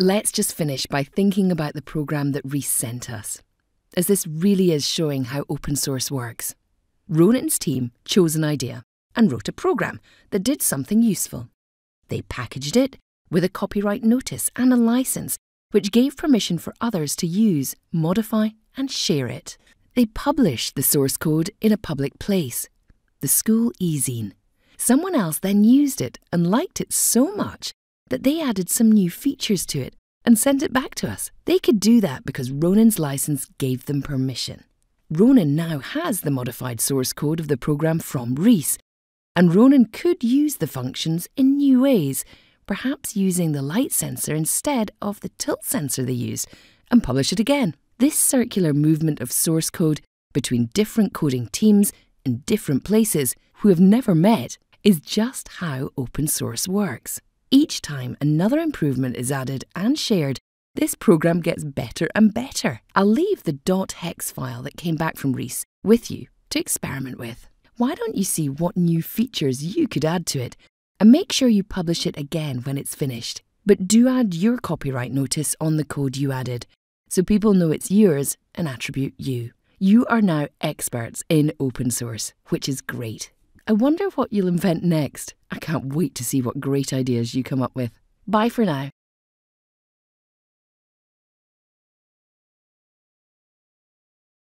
Let's just finish by thinking about the programme that Rhys sent us, as this really is showing how open source works. Ronan's team chose an idea and wrote a programme that did something useful. They packaged it with a copyright notice and a license, which gave permission for others to use, modify, and share it. They published the source code in a public place, the school e-zine. Someone else then used it and liked it so much that they added some new features to it and sent it back to us. They could do that because Ronan's license gave them permission. Ronan now has the modified source code of the program from Rhys, and Ronan could use the functions in new ways, perhaps using the light sensor instead of the tilt sensor they used, and publish it again. This circular movement of source code between different coding teams in different places who have never met is just how open source works. Each time another improvement is added and shared, this program gets better and better. I'll leave the .hex file that came back from Rhys with you to experiment with. Why don't you see what new features you could add to it and make sure you publish it again when it's finished. But do add your copyright notice on the code you added so people know it's yours and attribute you. You are now experts in open source, which is great. I wonder what you'll invent next. I can't wait to see what great ideas you come up with. Bye for now.